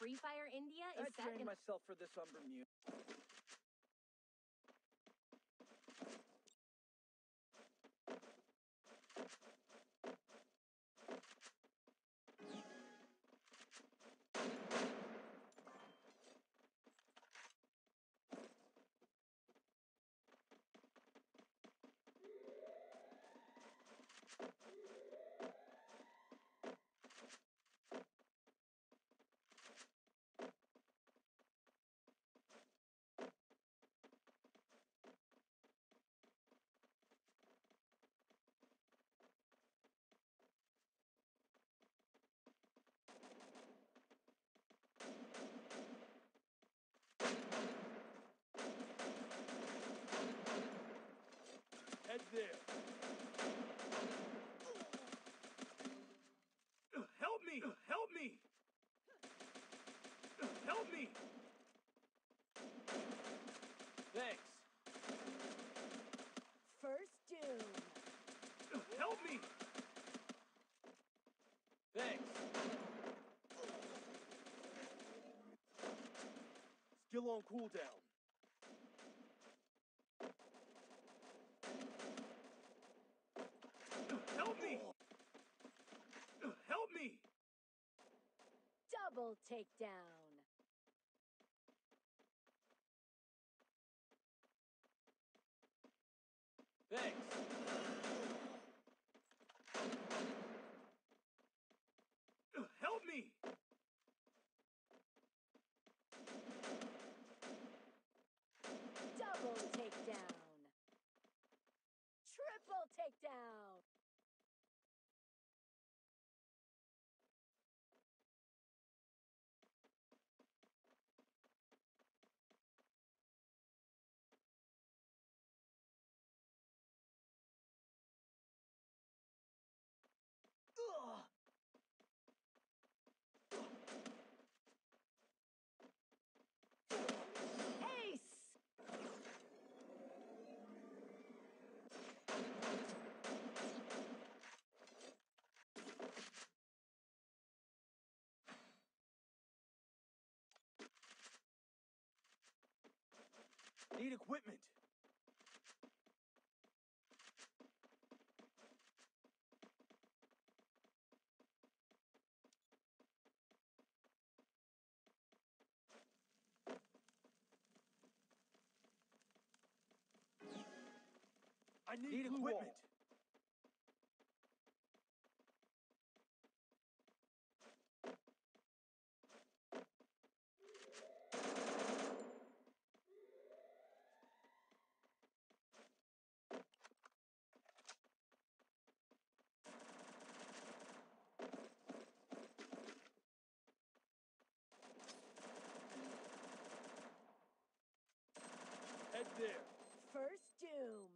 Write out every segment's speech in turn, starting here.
Free Fire India I is set trained in myself for this on Bermuda. Head there. Help me! Help me! Help me! Thanks. First doom. Help me! Thanks. Skill on cooldown. Help me! Help me! Double takedown. Thanks. Help me! Double takedown. Triple takedown. Need equipment. I need, Need equipment. wall. Head there. First doom.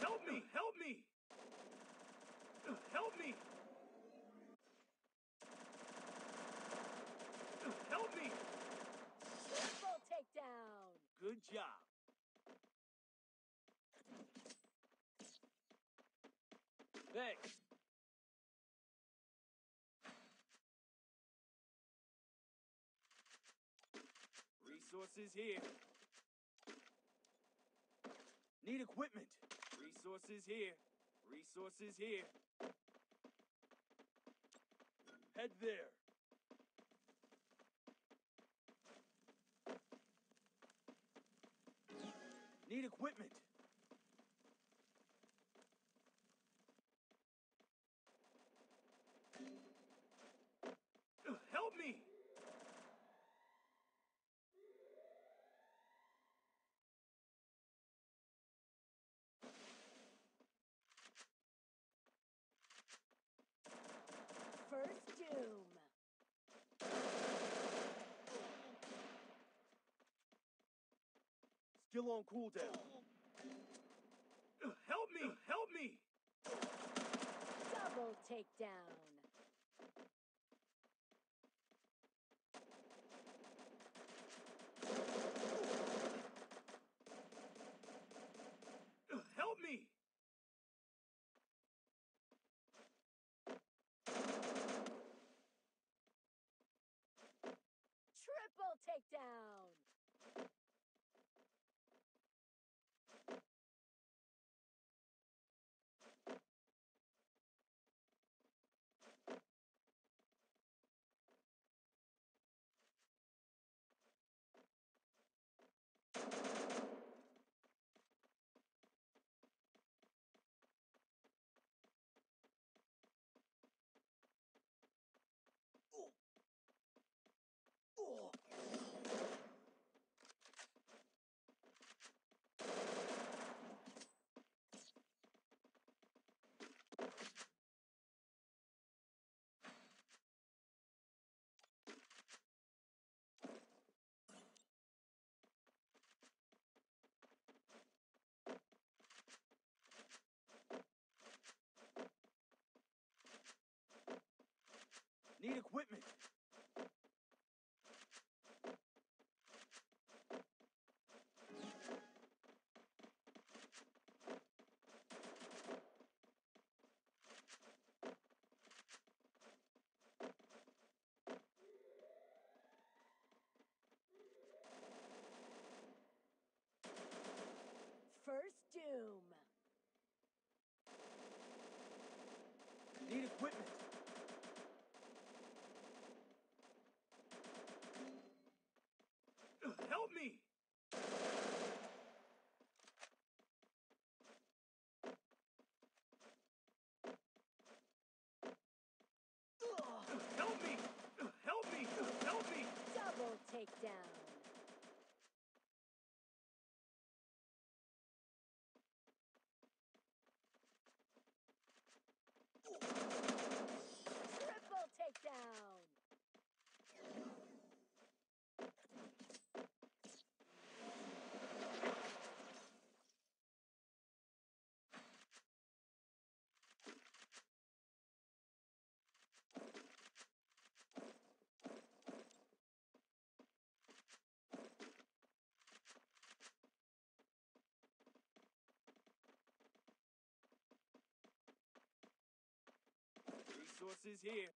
Help me! Help me! Help me! Help me! Triple takedown. Good job. Thanks. Resources here. Need equipment. Resources here. Resources here. Head there. Need equipment. Help me! First doom. Still on cooldown. Help me! Help me! Double takedown. Help me! Triple takedown. Need equipment. First doom. Need equipment. Help me! Help me! Help me! Help me! Double takedown. Triple takedown. resources here.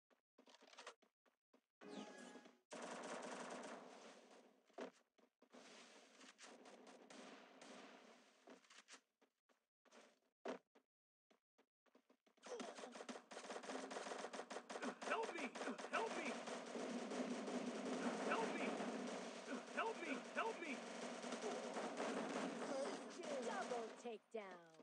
Down.